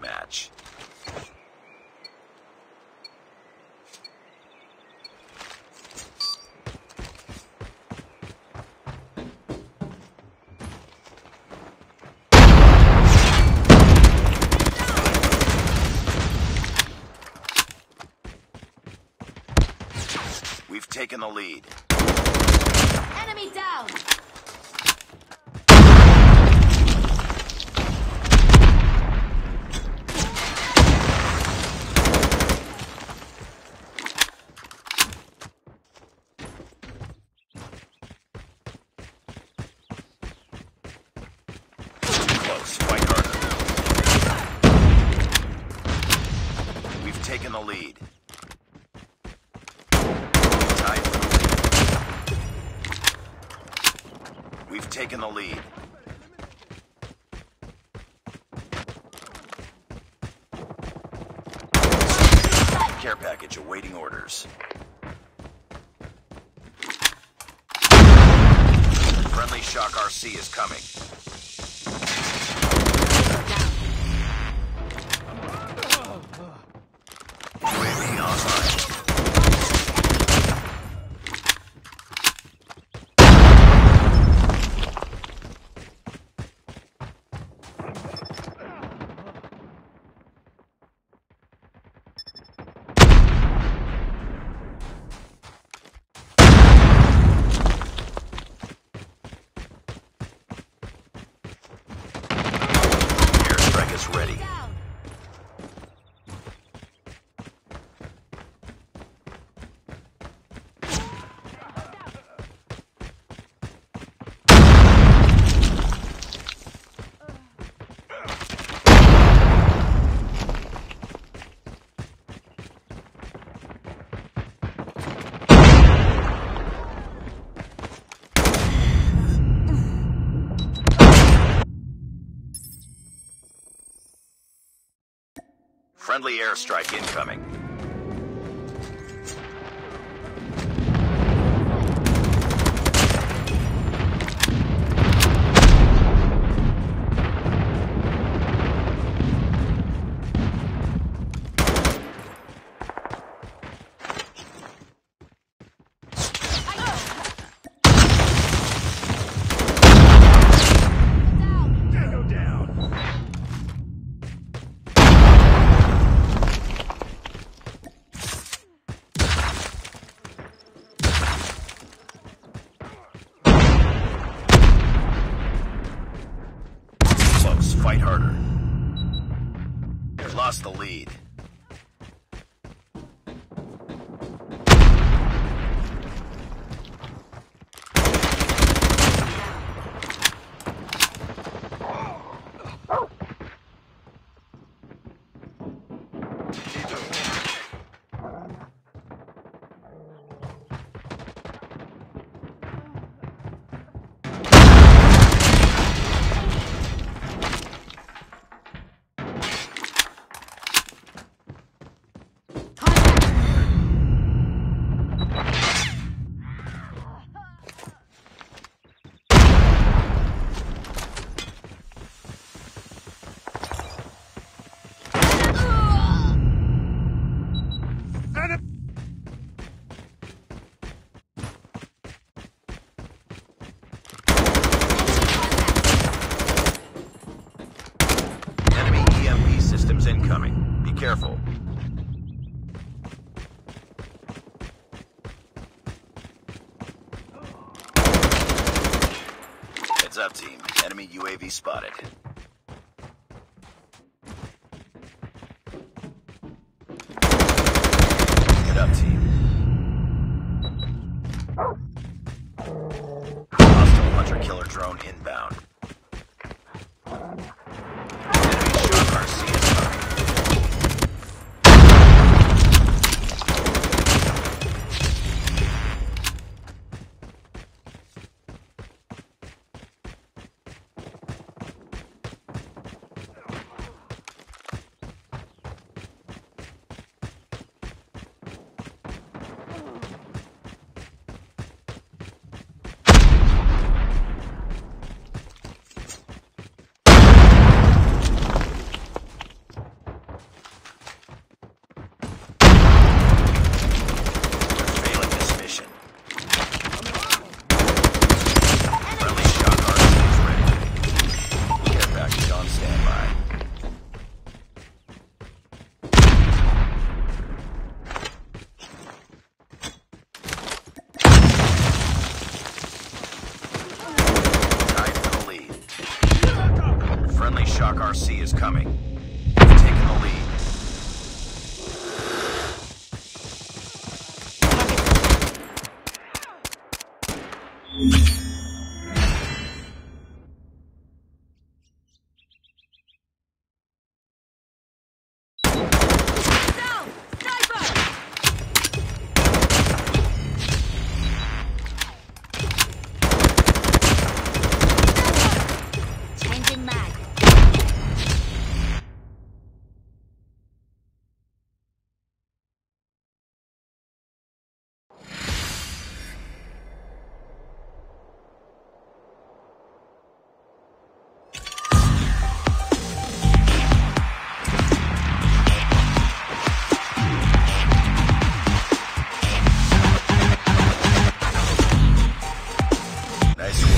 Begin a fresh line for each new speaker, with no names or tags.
match. We've taken the lead.
Enemy down!
Close. Fight harder. We've taken the lead. We've taken the lead. Care package awaiting orders. Friendly Shock RC is coming. UAV online. Airstrike is ready.
Down!
Friendly airstrike incoming. Fight harder. Lost the lead. Careful. Heads up, team. Enemy UAV spotted. Shock RC is coming. We've taken the lead. guys.